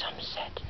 Some said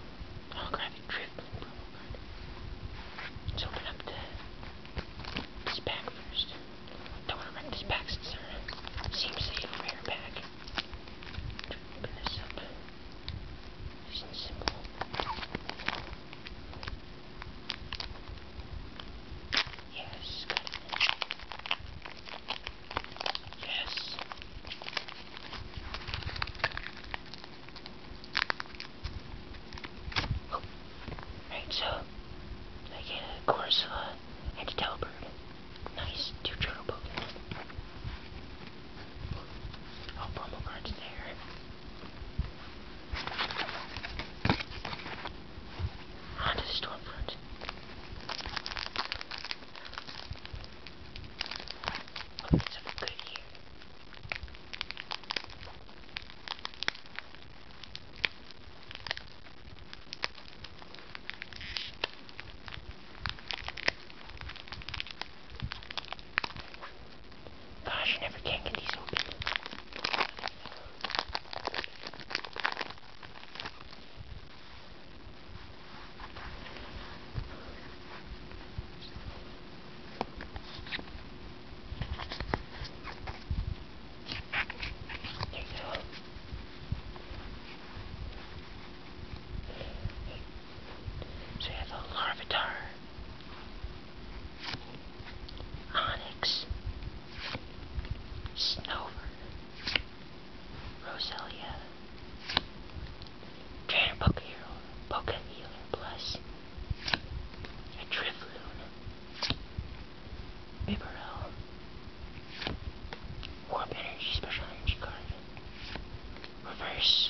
Corsola, and a Delibird. Nice, Onix, Snover, Roselia, Trainer Poke Hero, Poke Healer Plus, a Drifloon, Bibarel, Warp Energy Special Energy card, Reverse